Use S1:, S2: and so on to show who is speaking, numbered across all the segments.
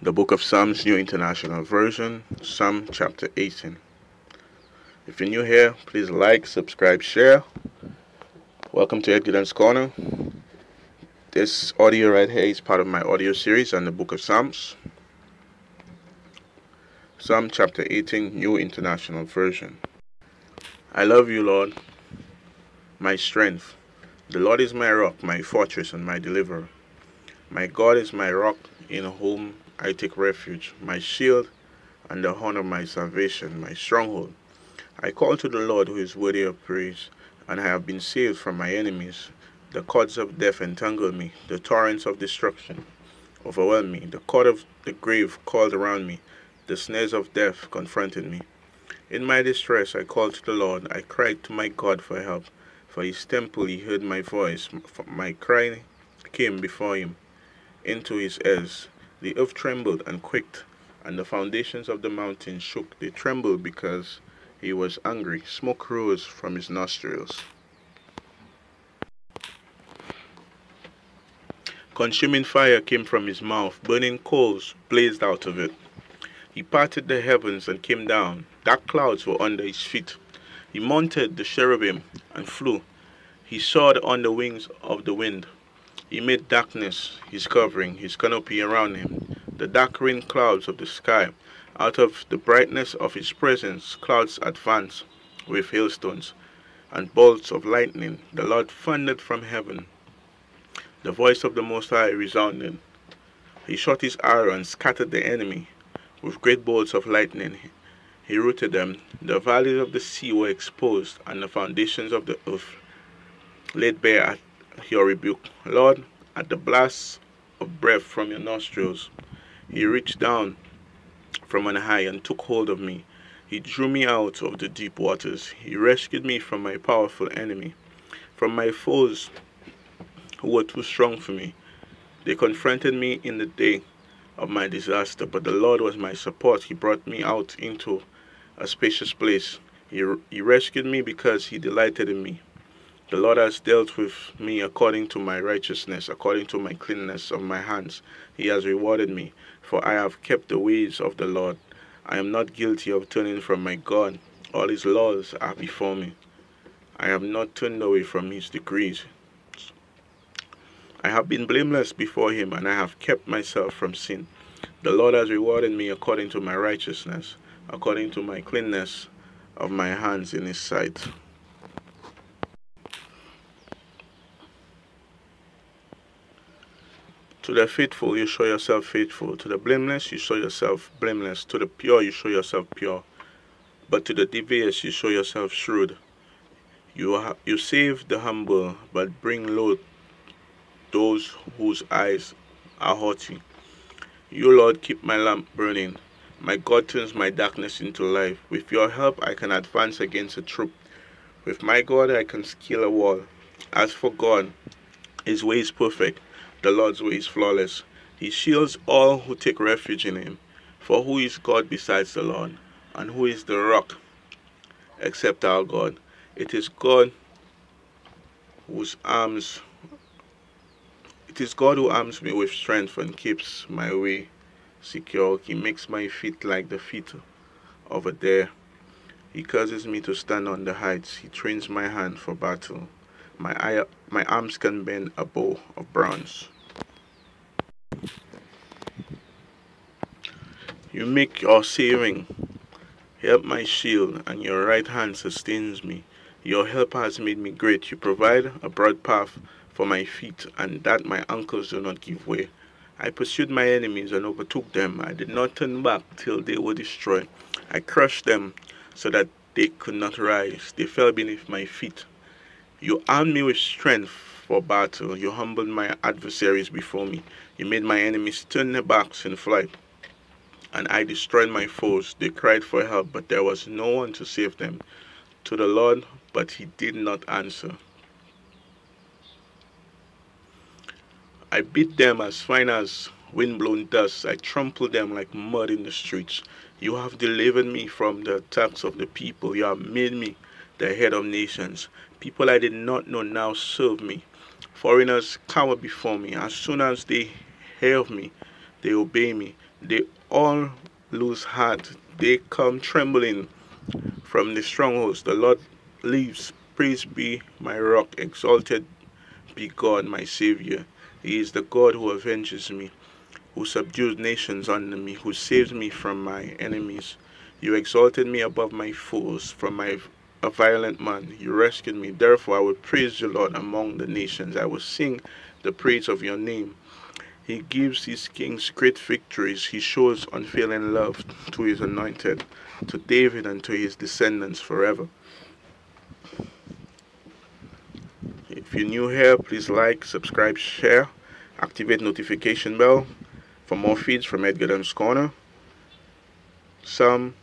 S1: The Book of Psalms, New International Version, Psalm chapter 18. If you're new here, please like, subscribe, share. Welcome to Edgar Dan's Corner. This audio right here is part of my audio series on the Book of Psalms. Psalm chapter 18, New International Version. I love you, Lord, my strength. The Lord is my rock, my fortress, and my deliverer. My God is my rock in whom I take refuge, my shield and the horn of my salvation, my stronghold. I call to the Lord who is worthy of praise, and I have been saved from my enemies. The cords of death entangled me, the torrents of destruction overwhelmed me, the cord of the grave called around me, the snares of death confronted me. In my distress I called to the Lord, I cried to my God for help. For his temple he heard my voice, my cry came before him into his ears. The earth trembled and quaked, and the foundations of the mountain shook. They trembled because he was angry. Smoke rose from his nostrils. Consuming fire came from his mouth, burning coals blazed out of it. He parted the heavens and came down. Dark clouds were under his feet. He mounted the cherubim and flew. He soared on the wings of the wind. He made darkness his covering, his canopy around him, the dark clouds of the sky. Out of the brightness of his presence, clouds advance with hailstones and bolts of lightning. The Lord thundered from heaven. The voice of the Most High resounded. He shot his arrow and scattered the enemy. With great bolts of lightning, he rooted them. The valleys of the sea were exposed, and the foundations of the earth laid bare at your rebuke. Lord, at the blast of breath from your nostrils, he reached down from on high and took hold of me. He drew me out of the deep waters. He rescued me from my powerful enemy, from my foes who were too strong for me. They confronted me in the day of my disaster, but the Lord was my support. He brought me out into a spacious place. He, he rescued me because he delighted in me. The Lord has dealt with me according to my righteousness, according to my cleanness of my hands. He has rewarded me, for I have kept the ways of the Lord. I am not guilty of turning from my God. All his laws are before me. I have not turned away from his decrees. I have been blameless before him, and I have kept myself from sin. The Lord has rewarded me according to my righteousness, according to my cleanness of my hands in his sight. To the faithful, you show yourself faithful. To the blameless, you show yourself blameless. To the pure, you show yourself pure. But to the devious, you show yourself shrewd. You, you save the humble, but bring low those whose eyes are haughty. You, Lord, keep my lamp burning. My God turns my darkness into light. With your help, I can advance against a troop. With my God, I can scale a wall. As for God, his way is perfect. The Lord's way is flawless. He shields all who take refuge in him. For who is God besides the Lord? And who is the rock except our God? It is God whose arms it is God who arms me with strength and keeps my way secure. He makes my feet like the feet of a deer. He causes me to stand on the heights. He trains my hand for battle. My, eye, my arms can bend a bow of bronze. You make your saving help my shield, and your right hand sustains me. Your help has made me great. You provide a broad path for my feet, and that my ankles do not give way. I pursued my enemies and overtook them. I did not turn back till they were destroyed. I crushed them so that they could not rise. They fell beneath my feet. You armed me with strength for battle. You humbled my adversaries before me. You made my enemies turn their backs in flight. And I destroyed my foes. They cried for help, but there was no one to save them. To the Lord, but he did not answer. I beat them as fine as wind-blown dust. I trampled them like mud in the streets. You have delivered me from the attacks of the people. You have made me the head of nations. People I did not know now serve me. Foreigners cower before me. As soon as they hear of me, they obey me. They all lose heart. They come trembling from the strongholds. The Lord lives. Praise be my rock. Exalted be God, my Savior. He is the God who avenges me, who subdues nations under me, who saves me from my enemies. You exalted me above my foes, from my a violent man. You rescued me. Therefore, I will praise you, Lord, among the nations. I will sing the praise of your name. He gives his kings great victories. He shows unfailing love to his anointed, to David and to his descendants forever. If you're new here, please like, subscribe, share, activate notification bell for more feeds from Edgar Dan's Corner. Psalm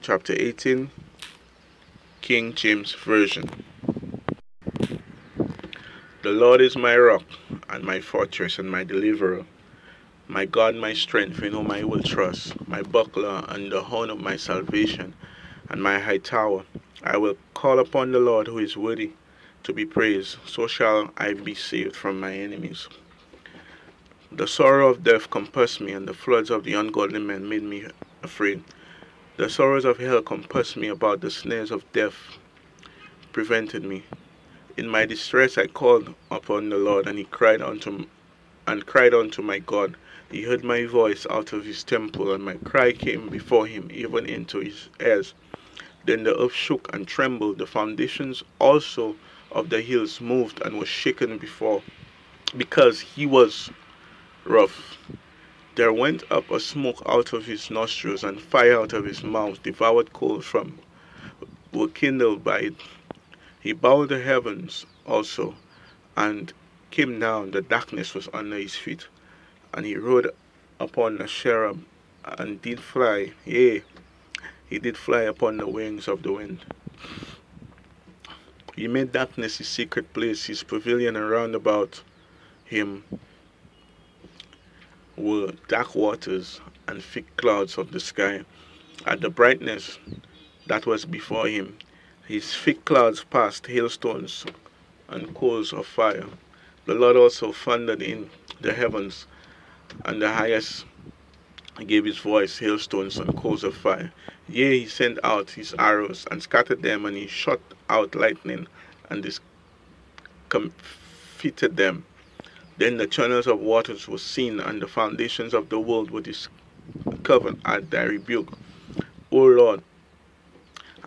S1: chapter 18 King James Version. The Lord is my rock and my fortress and my deliverer, my God, my strength, in whom I will trust, my buckler and the horn of my salvation, and my high tower. I will call upon the Lord who is worthy to be praised, so shall I be saved from my enemies. The sorrow of death compassed me, and the floods of the ungodly men made me afraid. The sorrows of hell compassed me about, the snares of death prevented me. In my distress I called upon the Lord, and he cried unto and cried unto my God. He heard my voice out of his temple, and my cry came before him, even into his ears. Then the earth shook and trembled, the foundations also of the hills moved and was shaken before, because he was rough. There went up a smoke out of his nostrils, and fire out of his mouth, devoured coals from were kindled by it. He bowed the heavens also, and came down. The darkness was under his feet, and he rode upon a cherub, and did fly. Yea, he did fly upon the wings of the wind. He made darkness his secret place, his pavilion around about him were dark waters and thick clouds of the sky. At the brightness that was before him, his thick clouds passed hailstones and coals of fire. The Lord also thundered in the heavens, and the highest gave his voice, hailstones and coals of fire. Yea, he sent out his arrows and scattered them, and he shot out lightning and discomfited them. Then the channels of waters were seen, and the foundations of the world were discovered at thy rebuke. O Lord,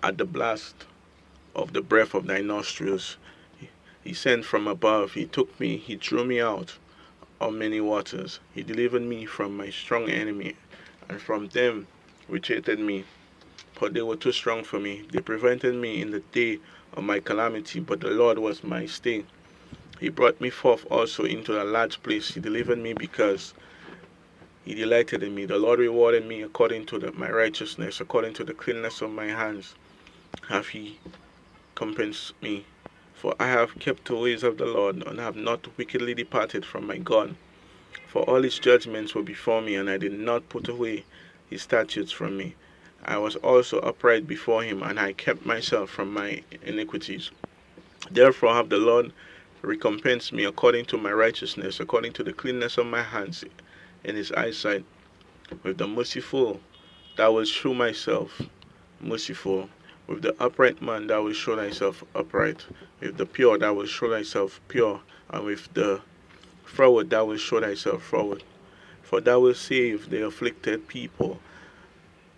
S1: at the blast of the breath of thy nostrils, he sent from above, he took me, he drew me out of many waters. He delivered me from my strong enemy, and from them which hated me. For they were too strong for me. They prevented me in the day of my calamity, but the Lord was my stay. He brought me forth also into a large place. He delivered me because he delighted in me. The Lord rewarded me according to the, my righteousness, according to the cleanness of my hands. Have he compensed me? For I have kept the ways of the Lord, and have not wickedly departed from my God. For all his judgments were before me, and I did not put away his statutes from me. I was also upright before him, and I kept myself from my iniquities. Therefore have the Lord recompense me according to my righteousness, according to the cleanness of my hands in his eyesight. With the merciful, thou wilt show myself merciful. With the upright man, thou wilt show thyself upright. With the pure, thou wilt show thyself pure. And with the forward, thou wilt show thyself forward. For thou wilt save the afflicted people,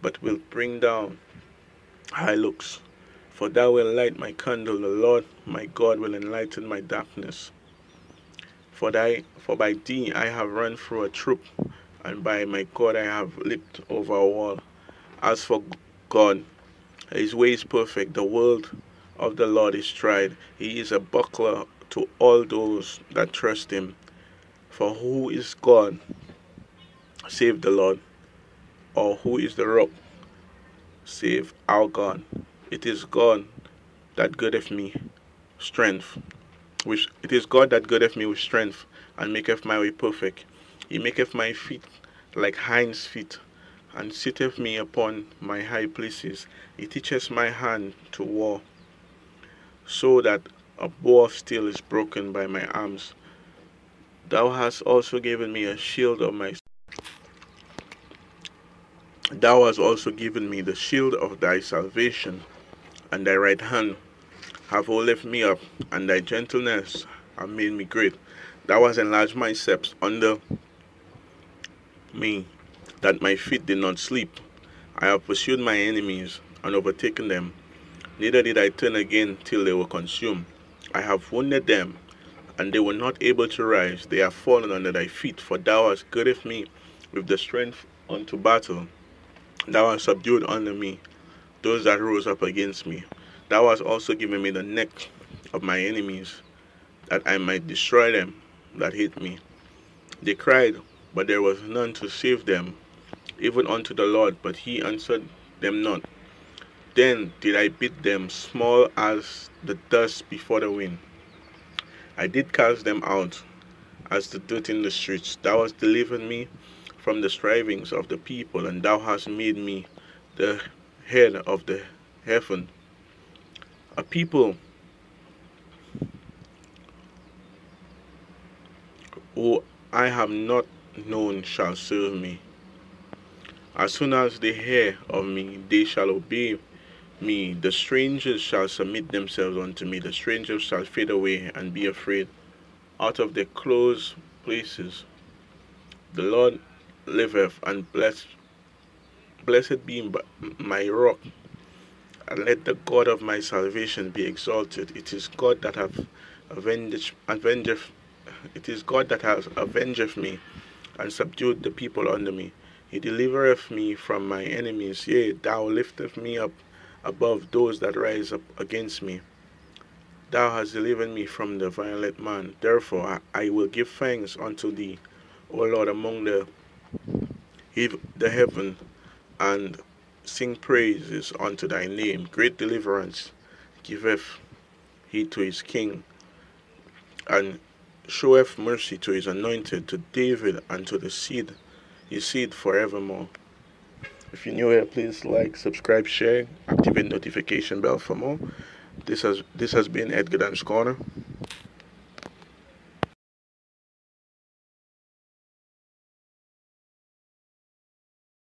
S1: but wilt bring down high looks. For thou wilt light my candle, the Lord my God will enlighten my darkness. For thy for by thee I have run through a troop, and by my God I have leaped over a wall. As for God, his way is perfect, the world of the Lord is tried. He is a buckler to all those that trust him. For who is God? Save the Lord. Or who is the rock? Save our God. It is God that girdeth me strength. Which it is God that girdeth me with strength and maketh my way perfect. He maketh my feet like hinds' feet, and sitteth me upon my high places. He teacheth my hand to war, so that a bow of steel is broken by my arms. Thou hast also given me a shield of my Thou hast also given me the shield of thy salvation, and thy right hand have lifted me up, and thy gentleness have made me great. Thou hast enlarged my steps under me, that my feet did not sleep. I have pursued my enemies and overtaken them. Neither did I turn again till they were consumed. I have wounded them, and they were not able to rise. They have fallen under thy feet, for thou hast girded me with the strength unto battle. Thou hast subdued under me those that rose up against me. Thou hast also given me the neck of my enemies, that I might destroy them that hate me. They cried, but there was none to save them, even unto the Lord, but he answered them not. Then did I beat them small as the dust before the wind. I did cast them out as the dirt in the streets. Thou hast delivered me from the strivings of the people, and thou hast made me the head of the heaven. A people who I have not known shall serve me. As soon as they hear of me, they shall obey me. The strangers shall submit themselves unto me. The strangers shall fade away and be afraid out of their close places. The Lord liveth, and blessed, blessed be my rock, and let the God of my salvation be exalted. It is God that hath avenged, it is God that has avenged me and subdued the people under me. He delivereth me from my enemies. Yea, thou liftest me up above those that rise up against me. Thou hast delivered me from the violent man. Therefore I will give thanks unto thee, O Lord, among the the heaven, and sing praises unto thy name. Great deliverance giveth he to his king, and showeth mercy to his anointed, to David and to the seed, his seed forevermore. If you're new here, please like, subscribe, share, activate notification bell for more. This has this has been Edgar Dan's Corner.